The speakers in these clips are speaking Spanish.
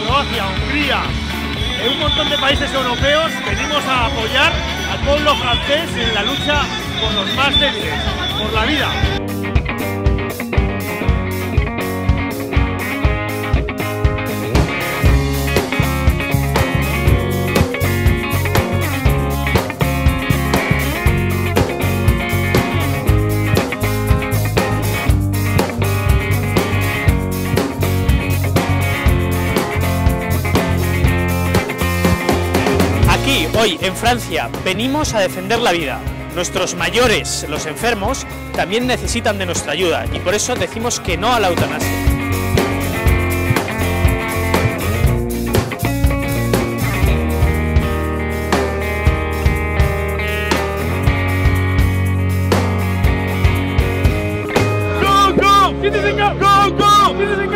Croacia, Hungría, en un montón de países europeos venimos a apoyar al pueblo francés en la lucha por los más débiles, por la vida. Hoy, en Francia, venimos a defender la vida. Nuestros mayores, los enfermos, también necesitan de nuestra ayuda y por eso decimos que no a la eutanasia. Go, go! Go! Go,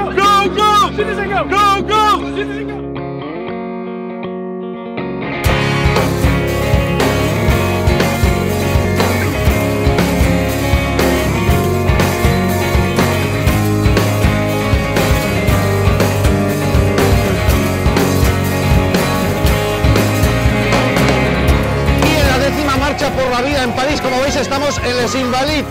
la vida en París, como veis, estamos en Les Invalides.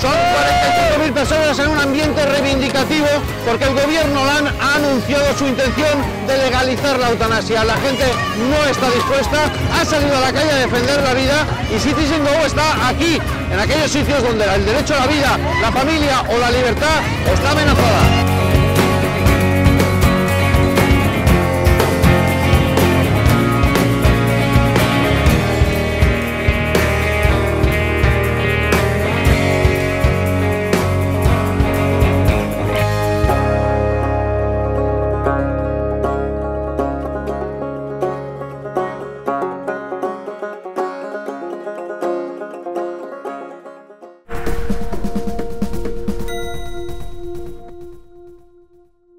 Son 45.000 personas en un ambiente reivindicativo porque el gobierno Hollande ha anunciado su intención de legalizar la eutanasia. La gente no está dispuesta, ha salido a la calle a defender la vida y Citizen Go está aquí, en aquellos sitios donde el derecho a la vida, la familia o la libertad está amenazada.